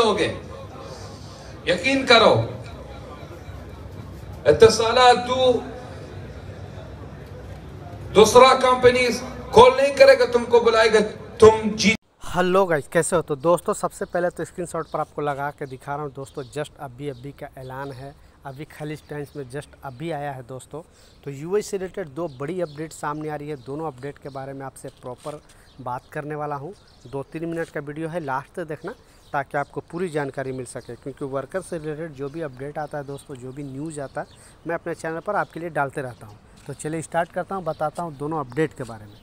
लोग यकीन करो। इतसाला तू दूसरा कंपनी कॉल नहीं करेगा, तुमको बुलाएगा, तुम जी हेलो गाइस कैसे हो? तो दोस्तों, सबसे पहले तो स्क्रीनशॉट पर आपको लगा के दिखा रहा हूँ। दोस्तों जस्ट अभी अभी का ऐलान है। अभी खालिश टाइम्स में जस्ट अभी आया है दोस्तों। तो यूएस से रिलेटेड दो बड़ी अपडेट सामने आ रही है। दोनों अपडेट के बारे में आपसे प्रॉपर बात करने वाला हूँ। दो तीन मिनट का वीडियो है। लास्ट तक देखना। ताकि आपको पूरी जानकारी मिल सके, क्योंकि वर्कर से रिलेटेड जो भी अपडेट आता है दोस्तों, जो भी न्यूज़ आता है, मैं अपने चैनल पर आपके लिए डालते रहता हूँ। तो चलिए स्टार्ट करता हूँ, बताता हूँ दोनों अपडेट के बारे में।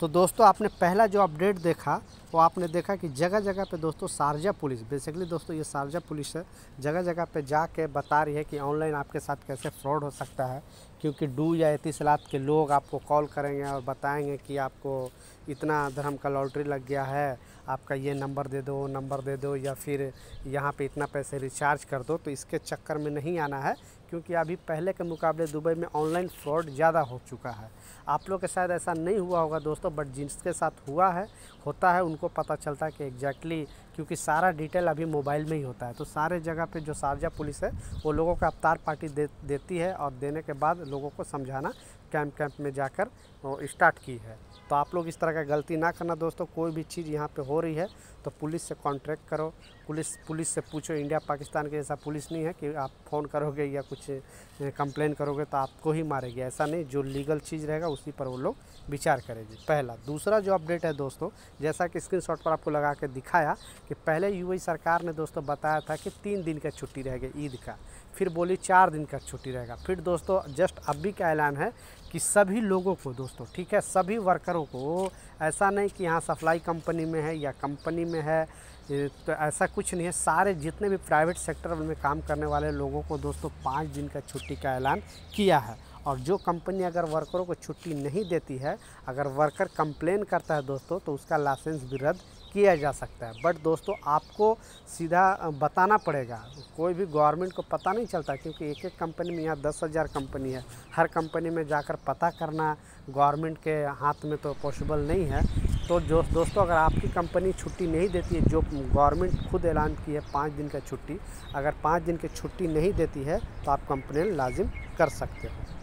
तो दोस्तों, आपने पहला जो अपडेट देखा वो आपने देखा कि जगह जगह पे दोस्तों शारजा पुलिस बेसिकली दोस्तों ये शारजा पुलिस है जगह जगह पे जाके बता रही है कि ऑनलाइन आपके साथ कैसे फ्रॉड हो सकता है, क्योंकि डू या इतीस लाख के लोग आपको कॉल करेंगे और बताएँगे कि आपको इतना धर्म का लॉटरी लग गया है, आपका ये नंबर दे दो नंबर दे दो या फिर यहाँ पे इतना पैसे रिचार्ज कर दो तो इसके चक्कर में नहीं आना है, क्योंकि अभी पहले के मुकाबले दुबई में ऑनलाइन फ्रॉड ज़्यादा हो चुका है। आप लोग के शायद ऐसा नहीं हुआ होगा दोस्तों बट जिनके साथ हुआ है, होता है, उनको पता चलता है कि एग्जैक्टली क्योंकि सारा डिटेल अभी मोबाइल में ही होता है। तो सारे जगह पे जो शारजा पुलिस है, वो लोगों को अवतार पार्टी दे, देती है और देने के बाद लोगों को समझाना कैंप कैंप में जाकर स्टार्ट की है। तो आप लोग इस तरह का गलती ना करना दोस्तों, कोई भी चीज़ यहाँ पे हो रही है तो पुलिस से कॉन्ट्रैक्ट करो। पुलिस पुलिस से पूछो इंडिया पाकिस्तान के जैसा पुलिस नहीं है कि आप फ़ोन करोगे या कुछ कंप्लेन करोगे तो आपको ही मारेगी। ऐसा नहीं, जो लीगल चीज़ रहेगा उसी पर वो लोग विचार करेगी। पहला। दूसरा जो अपडेट है दोस्तों, जैसा कि स्क्रीन पर आपको लगा के दिखाया कि पहले यूआई सरकार ने दोस्तों बताया था कि तीन दिन का छुट्टी रहेगा ईद का, फिर बोली चार दिन का छुट्टी रहेगा। फिर दोस्तों जस्ट अभी का ऐलान है कि सभी लोगों को दोस्तों, ठीक है? सभी वर्करों को ऐसा नहीं कि यहाँ सप्लाई कंपनी में है या कंपनी में है तो ऐसा कुछ नहीं है। सारे जितने भी प्राइवेट सेक्टर में काम करने वाले लोगों को दोस्तों, पाँच दिन का छुट्टी का ऐलान किया है। और जो कंपनी अगर वर्करों को छुट्टी नहीं देती है, अगर वर्कर कंप्लेन करता है दोस्तों तो उसका लाइसेंस भी रद्द किया जा सकता है। बट दोस्तों, आपको सीधा बताना पड़ेगा। कोई भी गवर्नमेंट को पता नहीं चलता, क्योंकि एक एक कंपनी में यहाँ दस हज़ार कंपनी है। हर कंपनी में जाकर पता करना गवर्नमेंट के हाथ में तो पॉसिबल नहीं है। तो जो दोस्तों, अगर आपकी कंपनी छुट्टी नहीं देती है, जो गवर्नमेंट खुद ऐलान की है पाँच दिन का छुट्टी, अगर पाँच दिन की छुट्टी नहीं देती है तो आप कंप्लेन लाजिम कर सकते हो।